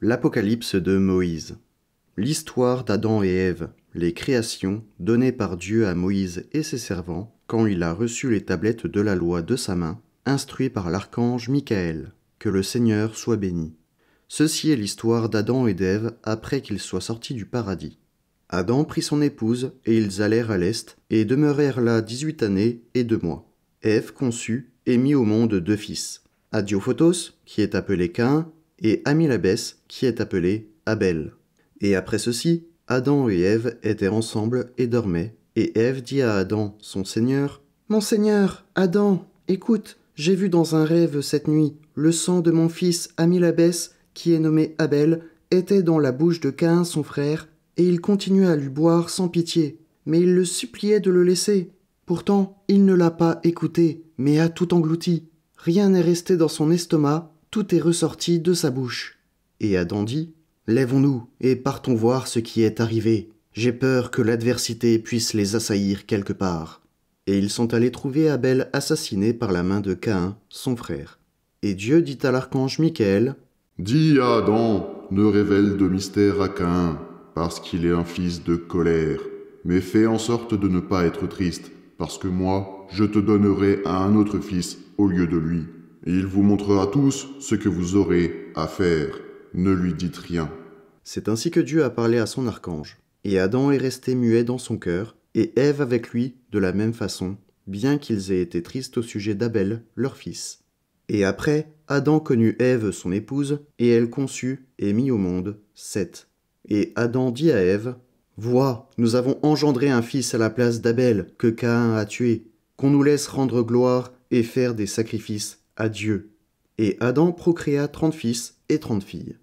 L'Apocalypse de Moïse. L'histoire d'Adam et Ève, les créations données par Dieu à Moïse et ses servants quand il a reçu les tablettes de la loi de sa main, instruit par l'archange Michael. Que le Seigneur soit béni. Ceci est l'histoire d'Adam et d'Ève après qu'ils soient sortis du paradis. Adam prit son épouse, et ils allèrent à l'est, et demeurèrent là dix-huit années et deux mois. Ève conçut et mit au monde deux fils, Adiophotos, qui est appelé Cain, et Amilabès, qui est appelé Abel. Et après ceci, Adam et Ève étaient ensemble et dormaient, et Ève dit à Adam, son Seigneur, Mon Seigneur, Adam, écoute, j'ai vu dans un rêve cette nuit, le sang de mon fils Amilabès, qui est nommé Abel, était dans la bouche de Cain, son frère, et il continuait à lui boire sans pitié, mais il le suppliait de le laisser. Pourtant, il ne l'a pas écouté, mais a tout englouti. Rien n'est resté dans son estomac, tout est ressorti de sa bouche. Et Adam dit Lèvons-nous et partons voir ce qui est arrivé. J'ai peur que l'adversité puisse les assaillir quelque part. Et ils sont allés trouver Abel assassiné par la main de Caïn, son frère. Et Dieu dit à l'archange Michael Dis à Adam, ne révèle de mystère à Caïn, parce qu'il est un fils de colère, mais fais en sorte de ne pas être triste, parce que moi, je te donnerai à un autre fils au lieu de lui. Et il vous montrera tous ce que vous aurez à faire. Ne lui dites rien. C'est ainsi que Dieu a parlé à son archange. Et Adam est resté muet dans son cœur, et Ève avec lui de la même façon, bien qu'ils aient été tristes au sujet d'Abel, leur fils. Et après, Adam connut Ève son épouse, et elle conçut et mit au monde Seth. Et Adam dit à Ève, Vois, nous avons engendré un fils à la place d'Abel, que Caïn a tué, qu'on nous laisse rendre gloire et faire des sacrifices Dieu. Et Adam procréa trente fils et trente filles.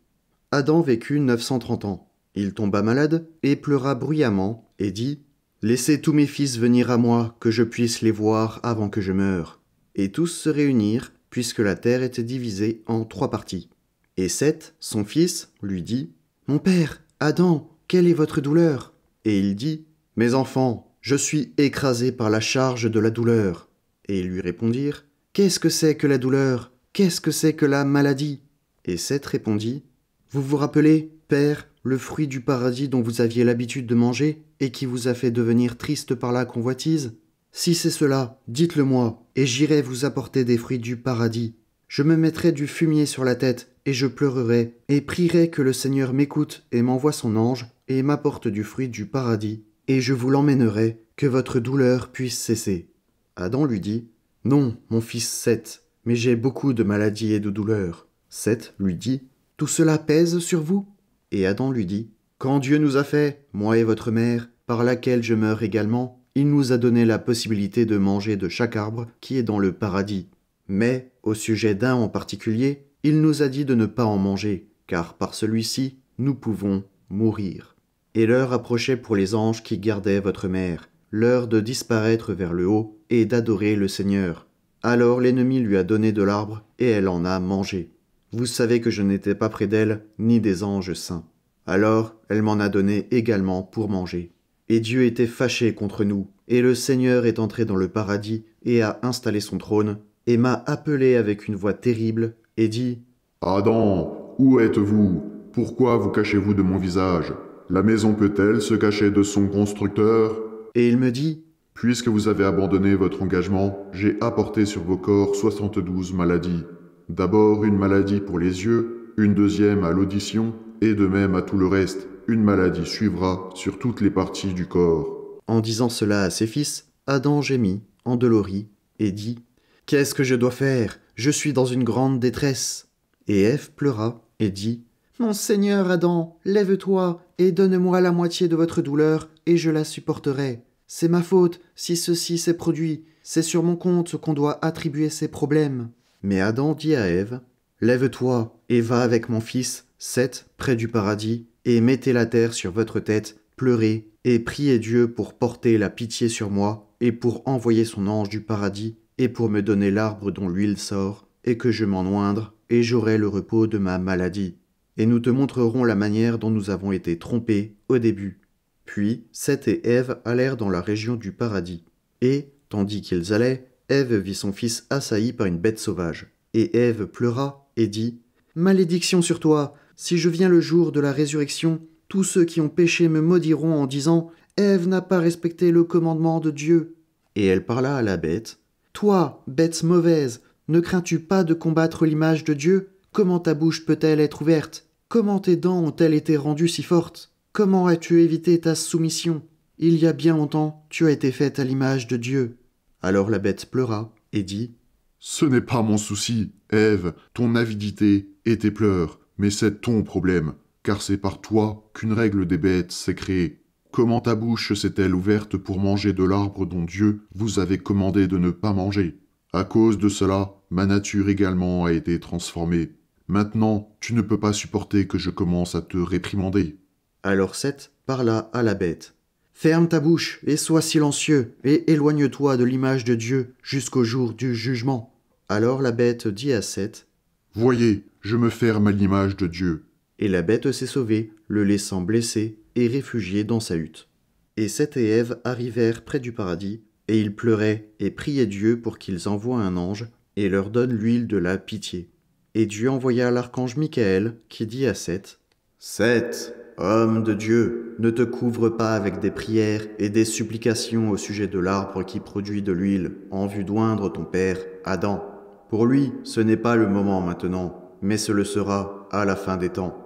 Adam vécut neuf cent trente ans. Il tomba malade et pleura bruyamment et dit Laissez tous mes fils venir à moi, que je puisse les voir avant que je meure. Et tous se réunirent, puisque la terre était divisée en trois parties. Et Seth, son fils, lui dit Mon père, Adam, quelle est votre douleur? Et il dit Mes enfants, je suis écrasé par la charge de la douleur. Et ils lui répondirent Qu'est-ce que c'est que la douleur? Qu'est-ce que c'est que la maladie? Et Seth répondit Vous vous rappelez, Père, le fruit du paradis dont vous aviez l'habitude de manger et qui vous a fait devenir triste par la convoitise? Si c'est cela, dites-le moi, et j'irai vous apporter des fruits du paradis. Je me mettrai du fumier sur la tête, et je pleurerai, et prierai que le Seigneur m'écoute et m'envoie son ange, et m'apporte du fruit du paradis, et je vous l'emmènerai, que votre douleur puisse cesser. Adam lui dit, Non, mon fils Seth, mais j'ai beaucoup de maladies et de douleurs. Seth lui dit, Tout cela pèse sur vous? Et Adam lui dit, Quand Dieu nous a fait, moi et votre mère, par laquelle je meurs également, il nous a donné la possibilité de manger de chaque arbre qui est dans le paradis. Mais, au sujet d'un en particulier, il nous a dit de ne pas en manger, car par celui-ci, nous pouvons mourir. Et l'heure approchait pour les anges qui gardaient votre mère, l'heure de disparaître vers le haut et d'adorer le Seigneur. Alors l'ennemi lui a donné de l'arbre, et elle en a mangé. Vous savez que je n'étais pas près d'elle, ni des anges saints. Alors elle m'en a donné également pour manger. Et Dieu était fâché contre nous, et le Seigneur est entré dans le paradis et a installé son trône, et m'a appelé avec une voix terrible, et dit Adam, où êtes-vous? Pourquoi vous cachez-vous de mon visage? La maison peut-elle se cacher de son constructeur? Et il me dit Puisque vous avez abandonné votre engagement, j'ai apporté sur vos corps 72 maladies. D'abord une maladie pour les yeux, une deuxième à l'audition, et de même à tout le reste, une maladie suivra sur toutes les parties du corps. En disant cela à ses fils, Adam gémit, endolori, et dit Qu'est-ce que je dois faire? Je suis dans une grande détresse. Et Ève pleura et dit Mon Seigneur Adam, lève-toi et donne-moi la moitié de votre douleur, et je la supporterai. C'est ma faute si ceci s'est produit. C'est sur mon compte qu'on doit attribuer ces problèmes. Mais Adam dit à Ève Lève-toi et va avec mon fils, Seth, près du paradis, et mettez la terre sur votre tête, pleurez, et priez Dieu pour porter la pitié sur moi, et pour envoyer son ange du paradis, et pour me donner l'arbre dont l'huile sort, et que je m'en oindre, et j'aurai le repos de ma maladie. Et nous te montrerons la manière dont nous avons été trompés au début. Puis Seth et Ève allèrent dans la région du paradis. Et, tandis qu'ils allaient, Ève vit son fils assailli par une bête sauvage. Et Ève pleura et dit Malédiction sur toi Si je viens le jour de la résurrection, tous ceux qui ont péché me maudiront en disant Ève n'a pas respecté le commandement de Dieu. Et elle parla à la bête Toi, bête mauvaise, ne crains-tu pas de combattre l'image de Dieu? Comment ta bouche peut-elle être ouverte? Comment tes dents ont-elles été rendues si fortes? Comment as-tu évité ta soumission? Il y a bien longtemps, tu as été faite à l'image de Dieu. Alors la bête pleura et dit Ce n'est pas mon souci, Ève, ton avidité et tes pleurs, mais c'est ton problème, car c'est par toi qu'une règle des bêtes s'est créée. Comment ta bouche s'est-elle ouverte pour manger de l'arbre dont Dieu vous avait commandé de ne pas manger? À cause de cela, ma nature également a été transformée. Maintenant, tu ne peux pas supporter que je commence à te réprimander. Alors Seth parla à la bête. Ferme ta bouche et sois silencieux, et éloigne-toi de l'image de Dieu jusqu'au jour du jugement. Alors la bête dit à Seth. Voyez, je me ferme à l'image de Dieu. Et la bête s'est sauvée, le laissant blessé et réfugié dans sa hutte. Et Seth et Ève arrivèrent près du paradis, et ils pleuraient et priaient Dieu pour qu'ils envoient un ange et leur donne l'huile de la pitié. Et Dieu envoya l'archange Michael, qui dit à Seth Seth, homme de Dieu, ne te couvre pas avec des prières et des supplications au sujet de l'arbre qui produit de l'huile, en vue d'oindre ton père, Adam. Pour lui, ce n'est pas le moment maintenant, mais ce le sera à la fin des temps.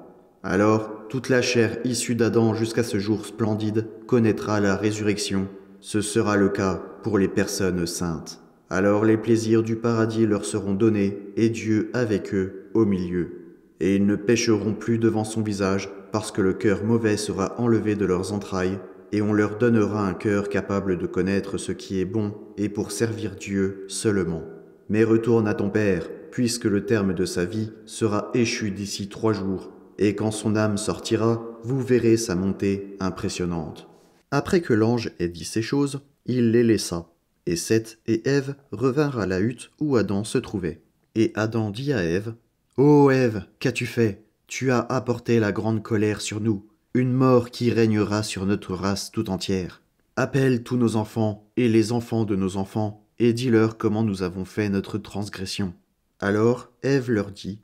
Alors, toute la chair issue d'Adam jusqu'à ce jour splendide connaîtra la résurrection. Ce sera le cas pour les personnes saintes. Alors les plaisirs du paradis leur seront donnés, et Dieu avec eux au milieu. Et ils ne pécheront plus devant son visage, parce que le cœur mauvais sera enlevé de leurs entrailles, et on leur donnera un cœur capable de connaître ce qui est bon, et pour servir Dieu seulement. Mais retourne à ton Père, puisque le terme de sa vie sera échu d'ici trois jours, et quand son âme sortira, vous verrez sa montée impressionnante. Après que l'ange ait dit ces choses, il les laissa et Seth et Ève revinrent à la hutte où Adam se trouvait. Et Adam dit à Ève Ô Ève, qu'as-tu fait? Tu as apporté la grande colère sur nous, une mort qui régnera sur notre race tout entière. Appelle tous nos enfants et les enfants de nos enfants, et dis-leur comment nous avons fait notre transgression. Alors Ève leur dit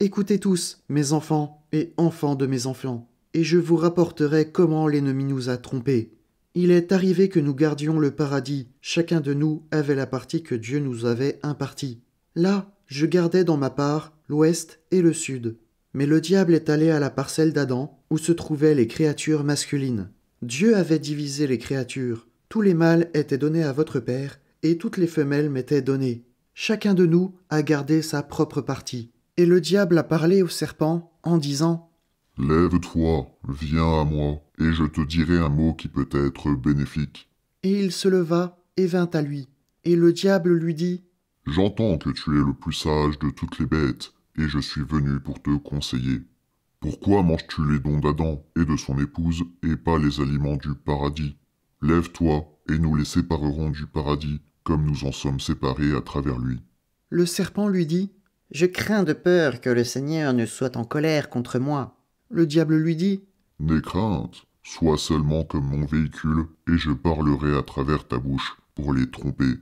Écoutez tous, mes enfants et enfants de mes enfants, et je vous rapporterai comment l'ennemi nous a trompés il est arrivé que nous gardions le paradis, chacun de nous avait la partie que Dieu nous avait impartie. Là, je gardais dans ma part l'ouest et le sud. Mais le diable est allé à la parcelle d'Adam, où se trouvaient les créatures masculines. Dieu avait divisé les créatures. Tous les mâles étaient donnés à votre Père, et toutes les femelles m'étaient données. Chacun de nous a gardé sa propre partie. Et le diable a parlé au serpent en disant Lève-toi, viens à moi, et je te dirai un mot qui peut être bénéfique. Et il se leva et vint à lui. Et le diable lui dit J'entends que tu es le plus sage de toutes les bêtes, et je suis venu pour te conseiller. Pourquoi manges-tu les dons d'Adam et de son épouse, et pas les aliments du paradis? Lève-toi, et nous les séparerons du paradis, comme nous en sommes séparés à travers lui. Le serpent lui dit Je crains de peur que le Seigneur ne soit en colère contre moi. Le diable lui dit N'aie crainte, sois seulement comme mon véhicule, et je parlerai à travers ta bouche pour les tromper.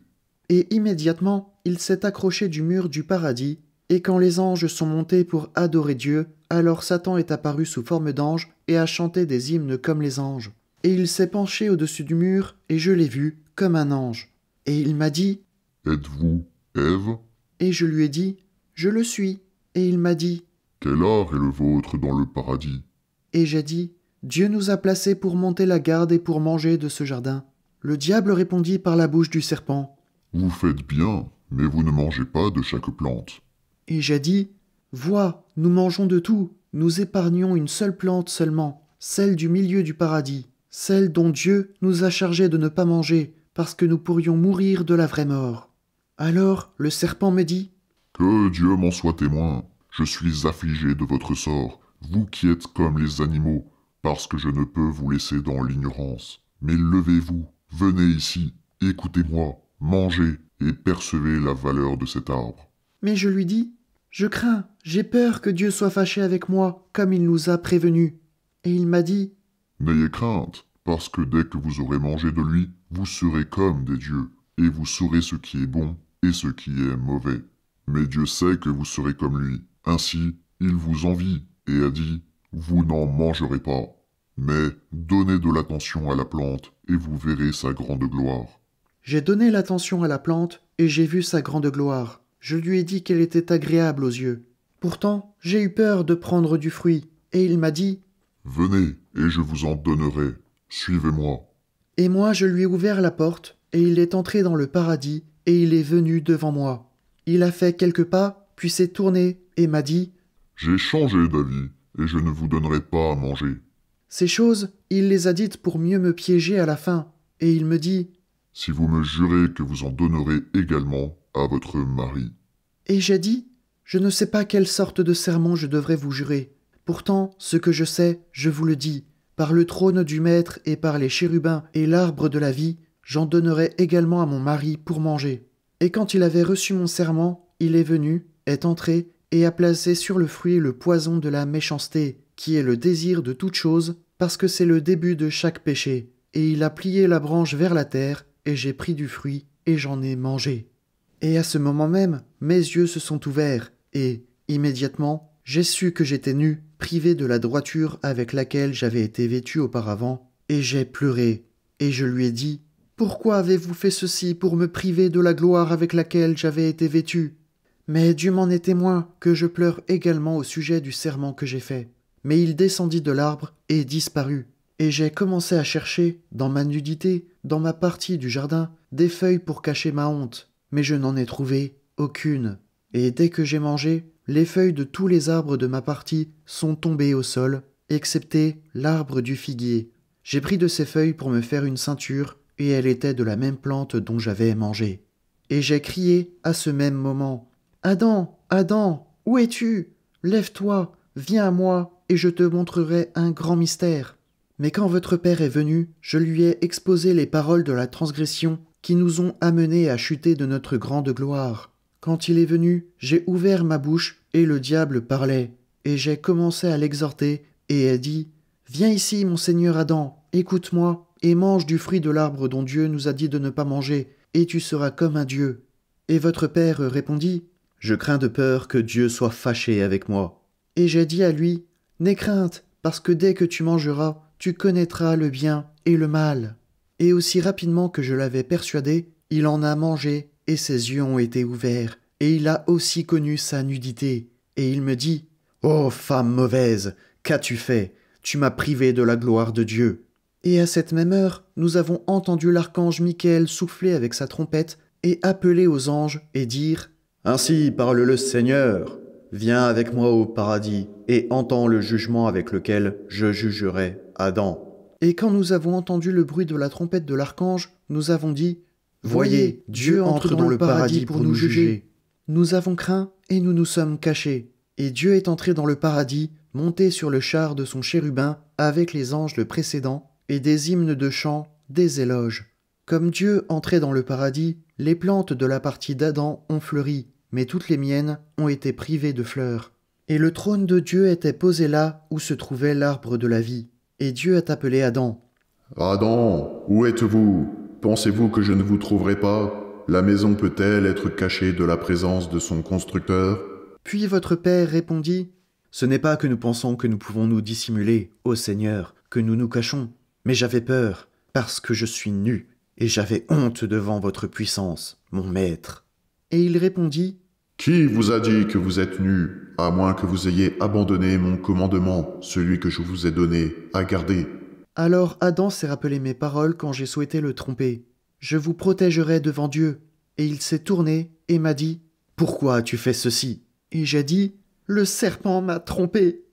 Et immédiatement, il s'est accroché du mur du paradis, et quand les anges sont montés pour adorer Dieu, alors Satan est apparu sous forme d'ange et a chanté des hymnes comme les anges. Et il s'est penché au-dessus du mur, et je l'ai vu comme un ange. Et il m'a dit Êtes-vous Ève? Et je lui ai dit Je le suis. Et il m'a dit quel art est le vôtre dans le paradis? Et j'ai dit, Dieu nous a placés pour monter la garde et pour manger de ce jardin. Le diable répondit par la bouche du serpent. Vous faites bien, mais vous ne mangez pas de chaque plante. Et j'ai dit, Vois, nous mangeons de tout, nous épargnons une seule plante seulement, celle du milieu du paradis, celle dont Dieu nous a chargés de ne pas manger, parce que nous pourrions mourir de la vraie mort. Alors le serpent me dit, Que Dieu m'en soit témoin. Je suis affligé de votre sort, vous qui êtes comme les animaux, parce que je ne peux vous laisser dans l'ignorance. Mais levez-vous, venez ici, écoutez-moi, mangez et percevez la valeur de cet arbre. Mais je lui dis, je crains, j'ai peur que Dieu soit fâché avec moi, comme il nous a prévenus. Et il m'a dit, N'ayez crainte, parce que dès que vous aurez mangé de lui, vous serez comme des dieux, et vous saurez ce qui est bon et ce qui est mauvais. Mais Dieu sait que vous serez comme lui, ainsi, il vous envie, et a dit, Vous n'en mangerez pas, mais donnez de l'attention à la plante, et vous verrez sa grande gloire. J'ai donné l'attention à la plante, et j'ai vu sa grande gloire. Je lui ai dit qu'elle était agréable aux yeux. Pourtant, j'ai eu peur de prendre du fruit, et il m'a dit Venez, et je vous en donnerai. Suivez-moi. Et moi je lui ai ouvert la porte, et il est entré dans le paradis, et il est venu devant moi. Il a fait quelques pas, puis s'est tourné, et m'a dit J'ai changé d'avis, et je ne vous donnerai pas à manger. Ces choses, il les a dites pour mieux me piéger à la fin, et il me dit Si vous me jurez que vous en donnerez également à votre mari. Et j'ai dit Je ne sais pas quelle sorte de serment je devrais vous jurer. Pourtant, ce que je sais, je vous le dis. Par le trône du Maître et par les chérubins et l'arbre de la vie, j'en donnerai également à mon mari pour manger. Et quand il avait reçu mon serment, il est venu, est entré, et a placé sur le fruit le poison de la méchanceté, qui est le désir de toute chose, parce que c'est le début de chaque péché. Et il a plié la branche vers la terre, et j'ai pris du fruit, et j'en ai mangé. Et à ce moment même, mes yeux se sont ouverts, et, immédiatement, j'ai su que j'étais nu, privé de la droiture avec laquelle j'avais été vêtu auparavant, et j'ai pleuré, et je lui ai dit Pourquoi avez-vous fait ceci pour me priver de la gloire avec laquelle j'avais été vêtu? Mais Dieu m'en est témoin que je pleure également au sujet du serment que j'ai fait. Mais il descendit de l'arbre et disparut. Et j'ai commencé à chercher, dans ma nudité, dans ma partie du jardin, des feuilles pour cacher ma honte. Mais je n'en ai trouvé aucune. Et dès que j'ai mangé, les feuilles de tous les arbres de ma partie sont tombées au sol, excepté l'arbre du figuier. J'ai pris de ces feuilles pour me faire une ceinture, et elle était de la même plante dont j'avais mangé. Et j'ai crié à ce même moment. Adam. Adam. Où es tu? Lève-toi, viens à moi, et je te montrerai un grand mystère. Mais quand votre père est venu, je lui ai exposé les paroles de la transgression qui nous ont amenés à chuter de notre grande gloire. Quand il est venu, j'ai ouvert ma bouche, et le diable parlait, et j'ai commencé à l'exhorter, et ai dit Viens ici, mon Seigneur Adam, écoute-moi, et mange du fruit de l'arbre dont Dieu nous a dit de ne pas manger, et tu seras comme un Dieu. Et votre père répondit Je crains de peur que Dieu soit fâché avec moi. Et j'ai dit à lui N'aie crainte, parce que dès que tu mangeras, tu connaîtras le bien et le mal. Et aussi rapidement que je l'avais persuadé, il en a mangé et ses yeux ont été ouverts, et il a aussi connu sa nudité, et il me dit Ô oh, femme mauvaise, qu'as-tu fait? Tu m'as privé de la gloire de Dieu. Et à cette même heure, nous avons entendu l'archange Michael souffler avec sa trompette et appeler aux anges et dire Ainsi parle le Seigneur, viens avec moi au paradis et entends le jugement avec lequel je jugerai Adam. Et quand nous avons entendu le bruit de la trompette de l'archange, nous avons dit Voyez, Dieu entre dans le paradis pour nous juger. Nous avons craint et nous nous sommes cachés. Et Dieu est entré dans le paradis, monté sur le char de son chérubin, avec les anges le précédent, et des hymnes de chant, des éloges. Comme Dieu entrait dans le paradis, les plantes de la partie d'Adam ont fleuri, mais toutes les miennes ont été privées de fleurs. Et le trône de Dieu était posé là où se trouvait l'arbre de la vie. Et Dieu a appelé Adam. Adam, où êtes-vous? Pensez-vous que je ne vous trouverai pas? La maison peut-elle être cachée de la présence de son constructeur? Puis votre père répondit Ce n'est pas que nous pensons que nous pouvons nous dissimuler, ô Seigneur, que nous nous cachons, mais j'avais peur, parce que je suis nu, et j'avais honte devant votre puissance, mon maître. Et il répondit Qui vous a dit que vous êtes nu, à moins que vous ayez abandonné mon commandement, celui que je vous ai donné, à garder? Alors Adam s'est rappelé mes paroles quand j'ai souhaité le tromper. Je vous protégerai devant Dieu. Et il s'est tourné et m'a dit Pourquoi as-tu fait ceci? Et j'ai dit Le serpent m'a trompé.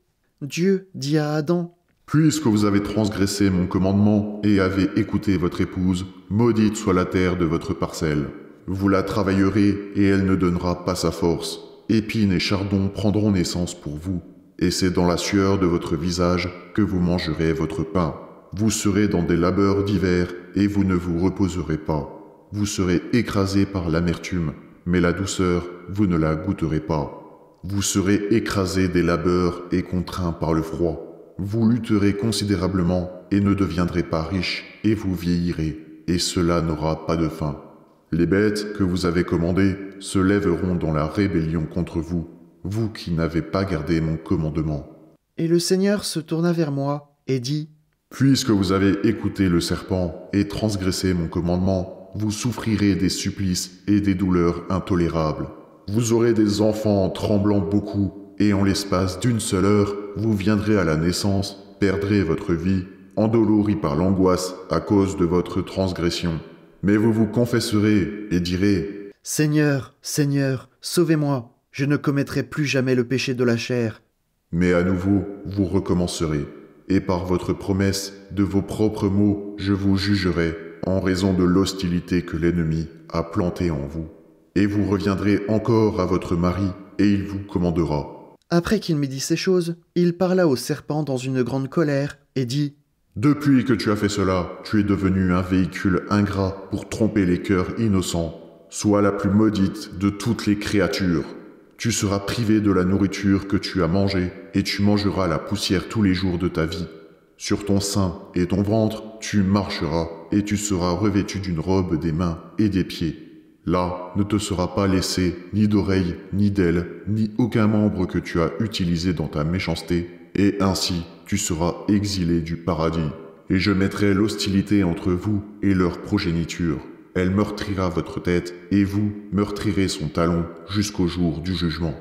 Dieu dit à Adam Puisque vous avez transgressé mon commandement et avez écouté votre épouse, maudite soit la terre de votre parcelle. Vous la travaillerez et elle ne donnera pas sa force. Épines et chardons prendront naissance pour vous, et c'est dans la sueur de votre visage que vous mangerez votre pain. Vous serez dans des labeurs divers et vous ne vous reposerez pas. Vous serez écrasé par l'amertume, mais la douceur, vous ne la goûterez pas. Vous serez écrasé des labeurs et contraint par le froid. Vous lutterez considérablement et ne deviendrez pas riche, et vous vieillirez, et cela n'aura pas de fin. Les bêtes que vous avez commandées se lèveront dans la rébellion contre vous, vous qui n'avez pas gardé mon commandement. Et le Seigneur se tourna vers moi et dit, Puisque vous avez écouté le serpent et transgressé mon commandement, vous souffrirez des supplices et des douleurs intolérables. Vous aurez des enfants tremblant beaucoup, et en l'espace d'une seule heure, vous viendrez à la naissance, perdrez votre vie, endolori par l'angoisse à cause de votre transgression. Mais vous vous confesserez et direz Seigneur, Seigneur, sauvez-moi, je ne commettrai plus jamais le péché de la chair. Mais à nouveau, vous recommencerez, et par votre promesse, de vos propres mots, je vous jugerai, en raison de l'hostilité que l'ennemi a plantée en vous. Et vous reviendrez encore à votre mari, et il vous commandera. Après qu'il m'ait dit ces choses, il parla au serpent dans une grande colère, et dit Depuis que tu as fait cela, tu es devenu un véhicule ingrat pour tromper les cœurs innocents. Sois la plus maudite de toutes les créatures. Tu seras privé de la nourriture que tu as mangée, et tu mangeras la poussière tous les jours de ta vie. Sur ton sein et ton ventre, tu marcheras, et tu seras revêtu d'une robe des mains et des pieds. Là ne te sera pas laissé ni d'oreille, ni d'aile, ni aucun membre que tu as utilisé dans ta méchanceté, et ainsi tu seras exilé du paradis. Et je mettrai l'hostilité entre vous et leur progéniture. Elle meurtrira votre tête, et vous meurtrirez son talon jusqu'au jour du jugement.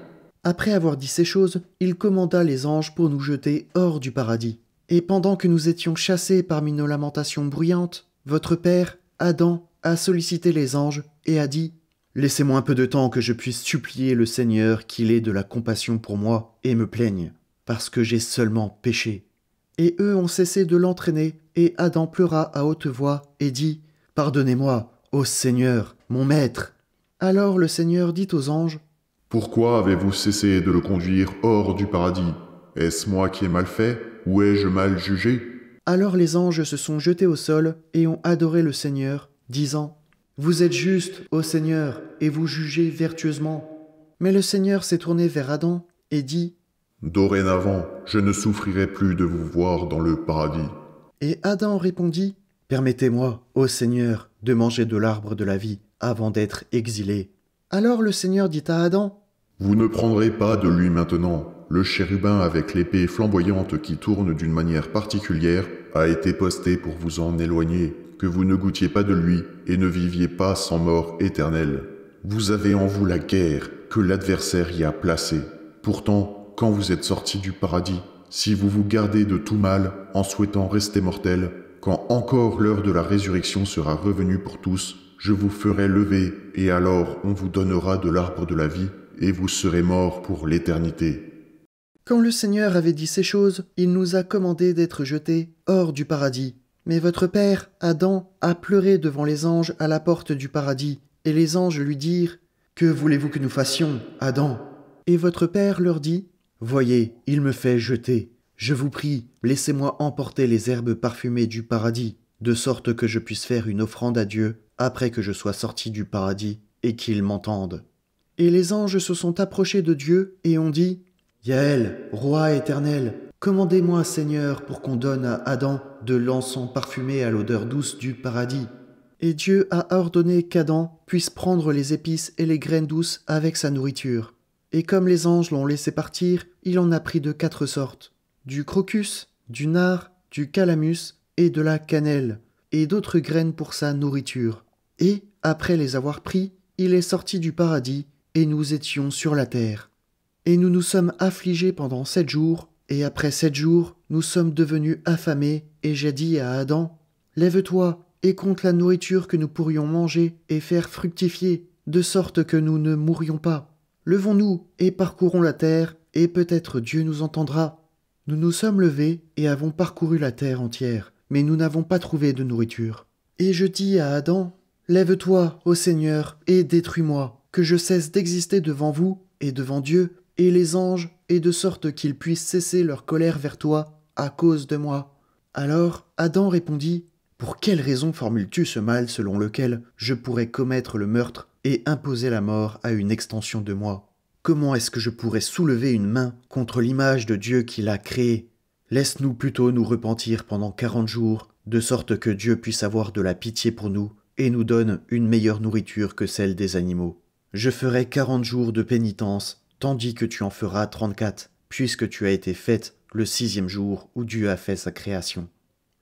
Après avoir dit ces choses, il commanda les anges pour nous jeter hors du paradis. Et pendant que nous étions chassés parmi nos lamentations bruyantes, votre Père, Adam, a sollicité les anges et a dit Laissez-moi un peu de temps que je puisse supplier le Seigneur qu'il ait de la compassion pour moi et me plaigne, parce que j'ai seulement péché. Et eux ont cessé de l'entraîner, et Adam pleura à haute voix et dit Pardonnez-moi, ô Seigneur, mon Maître. Alors le Seigneur dit aux anges Pourquoi avez-vous cessé de le conduire hors du paradis? Est-ce moi qui ai mal fait, ou ai-je mal jugé? Alors les anges se sont jetés au sol et ont adoré le Seigneur, disant Vous êtes juste, ô Seigneur, et vous jugez vertueusement. Mais le Seigneur s'est tourné vers Adam et dit Dorénavant, je ne souffrirai plus de vous voir dans le paradis. Et Adam répondit Permettez-moi, ô Seigneur, de manger de l'arbre de la vie avant d'être exilé. Alors le Seigneur dit à Adam Vous ne prendrez pas de lui maintenant. Le chérubin avec l'épée flamboyante qui tourne d'une manière particulière a été posté pour vous en éloigner que vous ne goûtiez pas de lui et ne viviez pas sans mort éternelle. Vous avez en vous la guerre que l'adversaire y a placée. Pourtant, quand vous êtes sortis du paradis, si vous vous gardez de tout mal en souhaitant rester mortel, quand encore l'heure de la résurrection sera revenue pour tous, je vous ferai lever, et alors on vous donnera de l'arbre de la vie, et vous serez morts pour l'éternité. Quand le Seigneur avait dit ces choses, il nous a commandé d'être jetés hors du paradis. Mais votre père, Adam, a pleuré devant les anges à la porte du paradis, et les anges lui dirent Que voulez-vous que nous fassions, Adam? Et votre père leur dit Voyez, il me fait jeter. Je vous prie, laissez-moi emporter les herbes parfumées du paradis, de sorte que je puisse faire une offrande à Dieu après que je sois sorti du paradis, et qu'il m'entende. Et les anges se sont approchés de Dieu et ont dit Yaël, roi éternel, Commandez-moi, Seigneur, pour qu'on donne à Adam de l'encens parfumé à l'odeur douce du paradis. Et Dieu a ordonné qu'Adam puisse prendre les épices et les graines douces avec sa nourriture. Et comme les anges l'ont laissé partir, il en a pris de quatre sortes du crocus, du nard, du calamus et de la cannelle, et d'autres graines pour sa nourriture. Et, après les avoir pris, il est sorti du paradis, et nous étions sur la terre. Et nous nous sommes affligés pendant sept jours, et après sept jours, nous sommes devenus affamés, et j'ai dit à Adam, Lève-toi, et compte la nourriture que nous pourrions manger et faire fructifier, de sorte que nous ne mourions pas. Levons-nous et parcourons la terre, et peut-être Dieu nous entendra. Nous nous sommes levés et avons parcouru la terre entière, mais nous n'avons pas trouvé de nourriture. Et je dis à Adam, Lève-toi, ô Seigneur, et détruis-moi, que je cesse d'exister devant vous et devant Dieu, et les anges, et de sorte qu'ils puissent cesser leur colère vers toi à cause de moi. Alors Adam répondit Pour quelle raison formules-tu ce mal selon lequel je pourrais commettre le meurtre et imposer la mort à une extension de moi Comment est-ce que je pourrais soulever une main contre l'image de Dieu qui l'a créée? Laisse-nous plutôt nous repentir pendant quarante jours, de sorte que Dieu puisse avoir de la pitié pour nous et nous donne une meilleure nourriture que celle des animaux. Je ferai quarante jours de pénitence tandis que tu en feras trente-quatre. puisque tu as été faite le sixième jour où Dieu a fait sa création.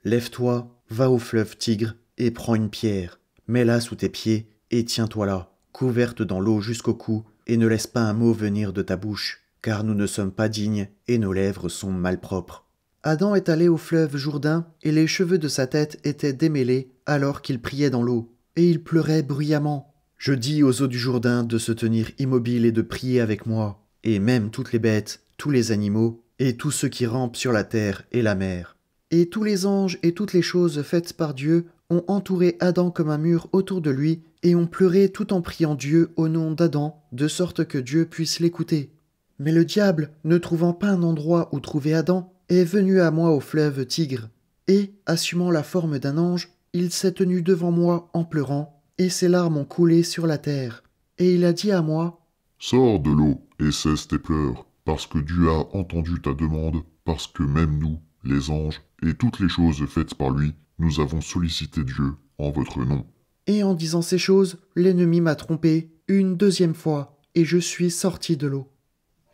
Lève-toi, va au fleuve Tigre, et prends une pierre, mets-la sous tes pieds, et tiens-toi là, couverte dans l'eau jusqu'au cou, et ne laisse pas un mot venir de ta bouche, car nous ne sommes pas dignes, et nos lèvres sont malpropres. Adam est allé au fleuve Jourdain, et les cheveux de sa tête étaient démêlés alors qu'il priait dans l'eau, et il pleurait bruyamment. Je dis aux eaux du Jourdain de se tenir immobiles et de prier avec moi, et même toutes les bêtes, tous les animaux, et tous ceux qui rampent sur la terre et la mer. Et tous les anges et toutes les choses faites par Dieu ont entouré Adam comme un mur autour de lui, et ont pleuré tout en priant Dieu au nom d'Adam, de sorte que Dieu puisse l'écouter. Mais le diable, ne trouvant pas un endroit où trouver Adam, est venu à moi au fleuve Tigre, et, assumant la forme d'un ange, il s'est tenu devant moi en pleurant, et ses larmes ont coulé sur la terre. Et il a dit à moi Sors de l'eau et cesse tes pleurs, parce que Dieu a entendu ta demande, parce que même nous, les anges, et toutes les choses faites par lui, nous avons sollicité Dieu en votre nom. Et en disant ces choses, l'ennemi m'a trompé une deuxième fois, et je suis sorti de l'eau.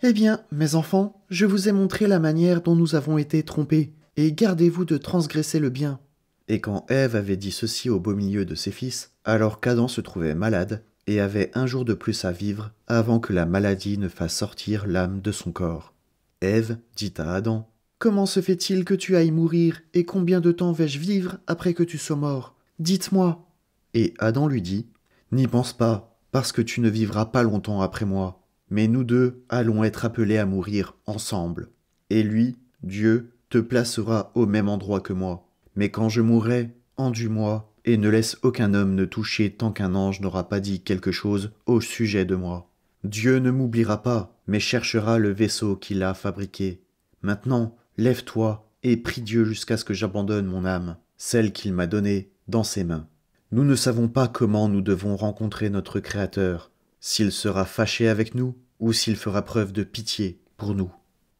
Eh bien, mes enfants, je vous ai montré la manière dont nous avons été trompés, et gardez-vous de transgresser le bien. Et quand Ève avait dit ceci au beau milieu de ses fils, alors qu'Adam se trouvait malade, et avait un jour de plus à vivre avant que la maladie ne fasse sortir l'âme de son corps. Ève dit à Adam, Comment se fait-il que tu ailles mourir, et combien de temps vais-je vivre après que tu sois mort? Dites-moi. Et Adam lui dit, N'y pense pas, parce que tu ne vivras pas longtemps après moi, mais nous deux allons être appelés à mourir ensemble. Et lui, Dieu, te placera au même endroit que moi. Mais quand je mourrai, enduis-moi, et ne laisse aucun homme ne toucher tant qu'un ange n'aura pas dit quelque chose au sujet de moi. Dieu ne m'oubliera pas, mais cherchera le vaisseau qu'il a fabriqué. Maintenant, lève-toi et prie Dieu jusqu'à ce que j'abandonne mon âme, celle qu'il m'a donnée, dans ses mains. Nous ne savons pas comment nous devons rencontrer notre Créateur, s'il sera fâché avec nous ou s'il fera preuve de pitié pour nous.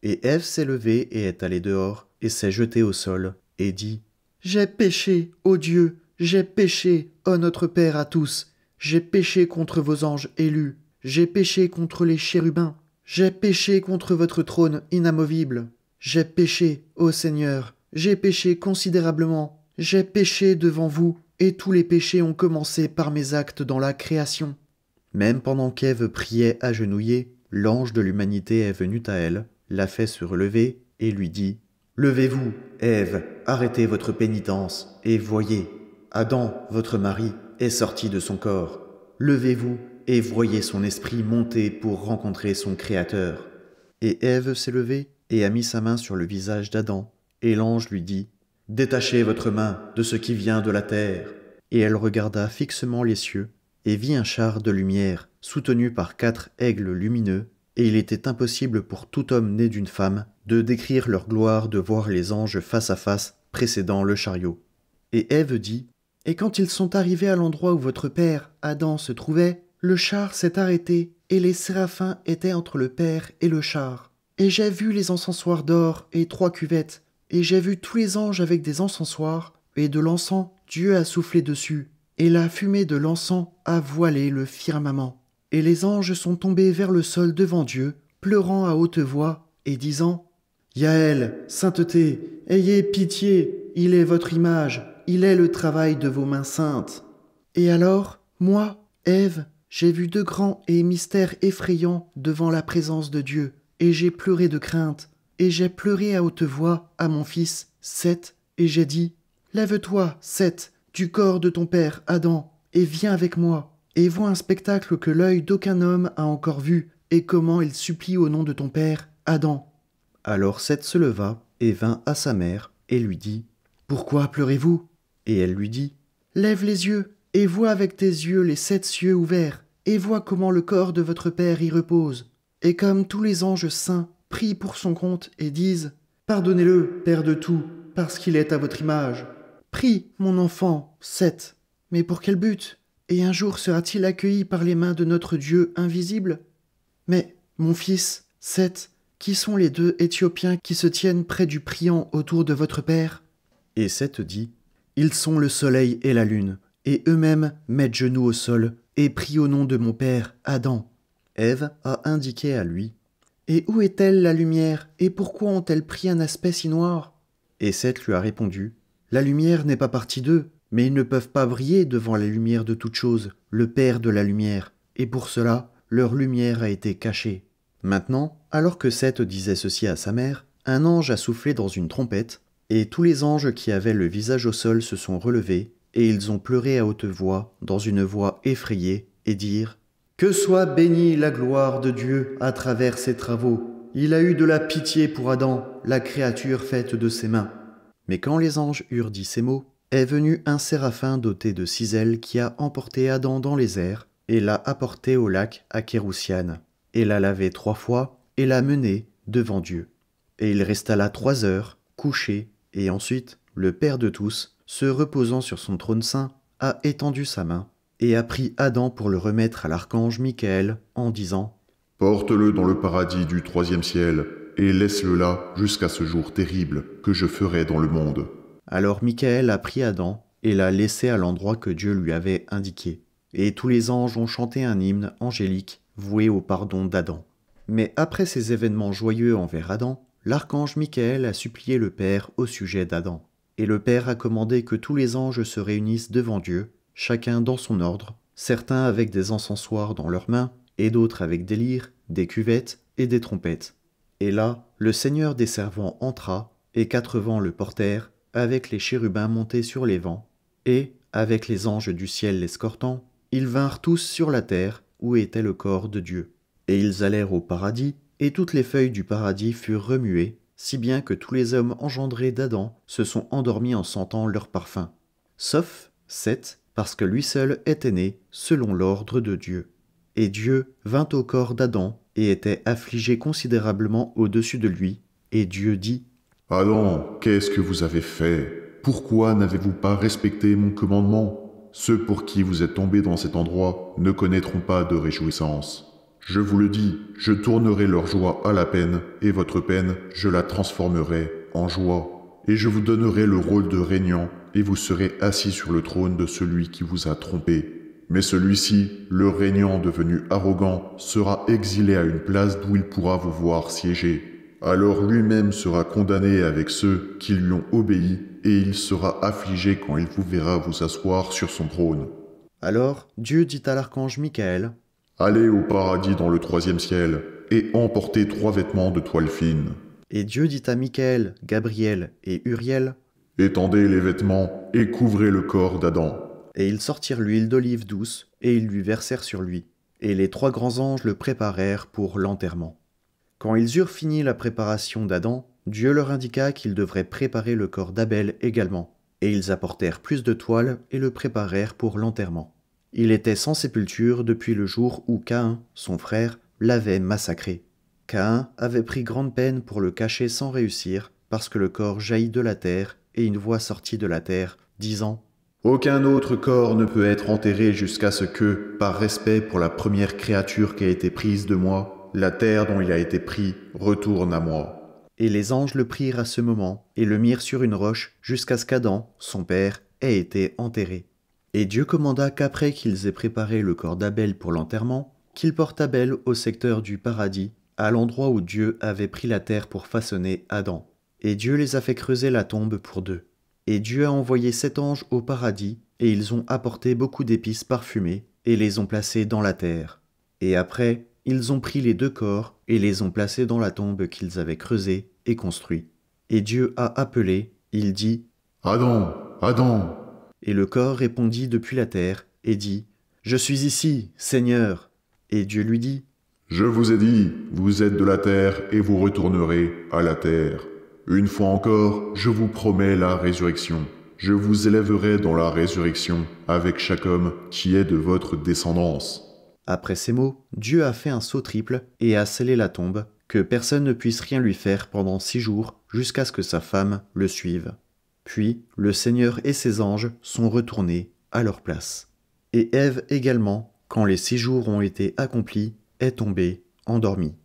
Et Ève s'est levée et est allée dehors et s'est jetée au sol et dit j'ai péché, ô Dieu, j'ai péché, ô notre Père à tous. J'ai péché contre vos anges élus. J'ai péché contre les chérubins. J'ai péché contre votre trône inamovible. J'ai péché, ô Seigneur. J'ai péché considérablement. J'ai péché devant vous, et tous les péchés ont commencé par mes actes dans la création. Même pendant qu'Ève priait agenouillée, l'ange de l'humanité est venu à elle, l'a fait se relever et lui dit Levez-vous, Ève, arrêtez votre pénitence, et voyez, Adam, votre mari, est sorti de son corps. Levez-vous et voyez son esprit monter pour rencontrer son Créateur. Et Ève s'est levée et a mis sa main sur le visage d'Adam, et l'ange lui dit, Détachez votre main de ce qui vient de la terre. Et elle regarda fixement les cieux, et vit un char de lumière, soutenu par quatre aigles lumineux, et il était impossible pour tout homme né d'une femme de décrire leur gloire de voir les anges face à face précédant le chariot. Et Ève dit Et quand ils sont arrivés à l'endroit où votre père, Adam, se trouvait, le char s'est arrêté, et les séraphins étaient entre le père et le char. Et j'ai vu les encensoirs d'or et trois cuvettes, et j'ai vu tous les anges avec des encensoirs, et de l'encens Dieu a soufflé dessus, et la fumée de l'encens a voilé le firmament. Et les anges sont tombés vers le sol devant Dieu, pleurant à haute voix, et disant Yaël, sainteté, ayez pitié, il est votre image, il est le travail de vos mains saintes. Et alors, moi, Ève, j'ai vu deux grands et mystères effrayants devant la présence de Dieu, et j'ai pleuré de crainte, et j'ai pleuré à haute voix à mon fils, Seth, et j'ai dit Lève-toi, Seth, du corps de ton père Adam, et viens avec moi, et vois un spectacle que l'œil d'aucun homme a encore vu, et comment il supplie au nom de ton père Adam. Alors Seth se leva et vint à sa mère et lui dit Pourquoi pleurez-vous? Et elle lui dit Lève les yeux et vois avec tes yeux les sept cieux ouverts et vois comment le corps de votre père y repose. Et comme tous les anges saints prient pour son compte et disent Pardonnez-le, Père de tout, parce qu'il est à votre image. Prie, mon enfant, Seth. Mais pour quel but? Et un jour sera-t-il accueilli par les mains de notre Dieu invisible? Mais, mon fils, Seth, qui sont les deux Éthiopiens qui se tiennent près du priant autour de votre père? Et Seth dit Ils sont le soleil et la lune, et eux-mêmes mettent genoux au sol et prient au nom de mon père Adam. Ève a indiqué à lui Et où est-elle la lumière? Et pourquoi ont-elles pris un aspect si noir? Et Seth lui a répondu La lumière n'est pas partie d'eux, mais ils ne peuvent pas briller devant la lumière de toute chose, le Père de la lumière, et pour cela, leur lumière a été cachée. Maintenant, alors que Seth disait ceci à sa mère, un ange a soufflé dans une trompette, et tous les anges qui avaient le visage au sol se sont relevés, et ils ont pleuré à haute voix, dans une voix effrayée, et dirent Que soit bénie la gloire de Dieu à travers ses travaux. Il a eu de la pitié pour Adam, la créature faite de ses mains. Mais quand les anges eurent dit ces mots, est venu un séraphin doté de six ailes qui a emporté Adam dans les airs et l'a apporté au lac à Kéroussiane, et l'a lavé trois fois et l'a mené devant Dieu. Et il resta là trois heures, couché, et ensuite le Père de tous, se reposant sur son trône saint, a étendu sa main et a pris Adam pour le remettre à l'archange Michael en disant Porte-le dans le paradis du troisième ciel et laisse-le là jusqu'à ce jour terrible que je ferai dans le monde. Alors Michael a pris Adam et l'a laissé à l'endroit que Dieu lui avait indiqué. Et tous les anges ont chanté un hymne angélique voué au pardon d'Adam. Mais après ces événements joyeux envers Adam, l'archange Michael a supplié le Père au sujet d'Adam. Et le Père a commandé que tous les anges se réunissent devant Dieu, chacun dans son ordre, certains avec des encensoirs dans leurs mains, et d'autres avec des lyres, des cuvettes et des trompettes. Et là, le Seigneur des servants entra, et quatre vents le portèrent, avec les chérubins montés sur les vents, et, avec les anges du ciel l'escortant, ils vinrent tous sur la terre où était le corps de Dieu. Et ils allèrent au paradis, et toutes les feuilles du paradis furent remuées, si bien que tous les hommes engendrés d'Adam se sont endormis en sentant leur parfum. Sauf Seth, parce que lui seul était né selon l'ordre de Dieu. Et Dieu vint au corps d'Adam et était affligé considérablement au-dessus de lui, et Dieu dit Adam, qu'est-ce que vous avez fait? Pourquoi n'avez-vous pas respecté mon commandement? Ceux pour qui vous êtes tombés dans cet endroit ne connaîtront pas de réjouissance. Je vous le dis, je tournerai leur joie à la peine, et votre peine, je la transformerai en joie. Et je vous donnerai le rôle de régnant, et vous serez assis sur le trône de celui qui vous a trompé. Mais celui-ci, le régnant devenu arrogant, sera exilé à une place d'où il pourra vous voir siéger alors lui-même sera condamné avec ceux qui lui ont obéi, et il sera affligé quand il vous verra vous asseoir sur son trône. Alors Dieu dit à l'archange Michael, Allez au paradis dans le troisième ciel, et emportez trois vêtements de toile fine. Et Dieu dit à Michael, Gabriel et Uriel, Étendez les vêtements et couvrez le corps d'Adam. Et ils sortirent l'huile d'olive douce, et ils lui versèrent sur lui. Et les trois grands anges le préparèrent pour l'enterrement. Quand ils eurent fini la préparation d'Adam, Dieu leur indiqua qu'ils devraient préparer le corps d'Abel également, et ils apportèrent plus de toiles et le préparèrent pour l'enterrement. Il était sans sépulture depuis le jour où Caïn, son frère, l'avait massacré. Caïn avait pris grande peine pour le cacher sans réussir, parce que le corps jaillit de la terre, et une voix sortit de la terre, disant Aucun autre corps ne peut être enterré jusqu'à ce que, par respect pour la première créature qui a été prise de moi, la terre dont il a été pris retourne à moi. Et les anges le prirent à ce moment, et le mirent sur une roche, jusqu'à ce qu'Adam, son père, ait été enterré. Et Dieu commanda qu'après qu'ils aient préparé le corps d'Abel pour l'enterrement, qu'ils portent Abel au secteur du paradis, à l'endroit où Dieu avait pris la terre pour façonner Adam. Et Dieu les a fait creuser la tombe pour deux. Et Dieu a envoyé sept anges au paradis, et ils ont apporté beaucoup d'épices parfumées, et les ont placés dans la terre. Et après, ils ont pris les deux corps et les ont placés dans la tombe qu'ils avaient creusée et construite. Et Dieu a appelé, il dit Adam, Adam. Et le corps répondit depuis la terre et dit Je suis ici, Seigneur. Et Dieu lui dit Je vous ai dit, vous êtes de la terre et vous retournerez à la terre. Une fois encore, je vous promets la résurrection. Je vous élèverai dans la résurrection avec chaque homme qui est de votre descendance. Après ces mots, Dieu a fait un saut triple et a scellé la tombe, que personne ne puisse rien lui faire pendant six jours jusqu'à ce que sa femme le suive. Puis le Seigneur et ses anges sont retournés à leur place. Et Ève également, quand les six jours ont été accomplis, est tombée, endormie.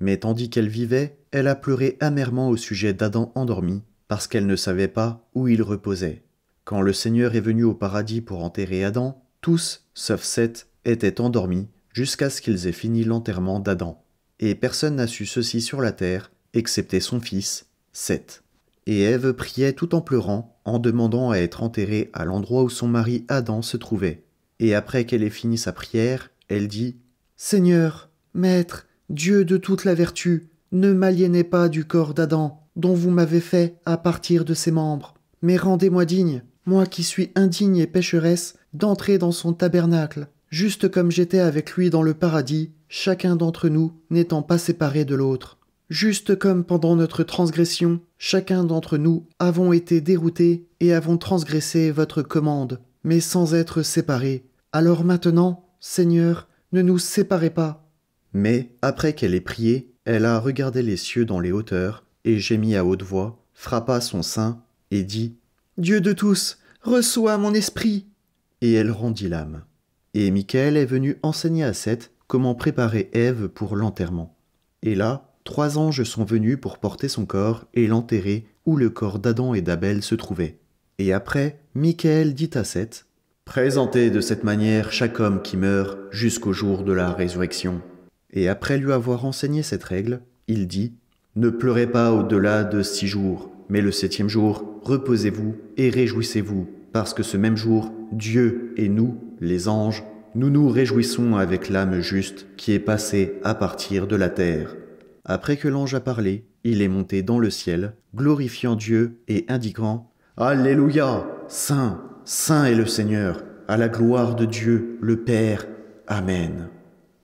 Mais tandis qu'elle vivait, elle a pleuré amèrement au sujet d'Adam endormi, parce qu'elle ne savait pas où il reposait. Quand le Seigneur est venu au paradis pour enterrer Adam, tous, sauf Seth, étaient endormis jusqu'à ce qu'ils aient fini l'enterrement d'Adam. et personne n'a su ceci sur la terre, excepté son fils, Seth. Et Ève priait tout en pleurant, en demandant à être enterrée à l'endroit où son mari Adam se trouvait. Et après qu'elle ait fini sa prière, elle dit Seigneur, Maître, Dieu de toute la vertu, ne m'aliénez pas du corps d'Adam, dont vous m'avez fait à partir de ses membres, mais rendez-moi digne, moi qui suis indigne et pécheresse, d'entrer dans son tabernacle, juste comme j'étais avec lui dans le paradis, chacun d'entre nous n'étant pas séparé de l'autre. Juste comme pendant notre transgression, chacun d'entre nous avons été déroutés et avons transgressé votre commande, mais sans être séparés. Alors maintenant, Seigneur, ne nous séparez pas. Mais, après qu'elle ait prié, elle a regardé les cieux dans les hauteurs, et gémit à haute voix, frappa son sein, et dit Dieu de tous, reçois mon esprit. Et elle rendit l'âme. Et Michael est venu enseigner à Seth comment préparer Ève pour l'enterrement. Et là, trois anges sont venus pour porter son corps et l'enterrer où le corps d'Adam et d'Abel se trouvait. Et après, Michael dit à Seth Présentez de cette manière chaque homme qui meurt jusqu'au jour de la résurrection. Et après lui avoir enseigné cette règle, il dit Ne pleurez pas au-delà de six jours, mais le septième jour, reposez-vous et réjouissez-vous, parce que ce même jour, Dieu et nous, les anges, nous nous réjouissons avec l'âme juste qui est passée à partir de la terre. Après que l'ange a parlé, il est monté dans le ciel, glorifiant Dieu et indiquant Alléluia Saint, Saint est le Seigneur, à la gloire de Dieu le Père. Amen.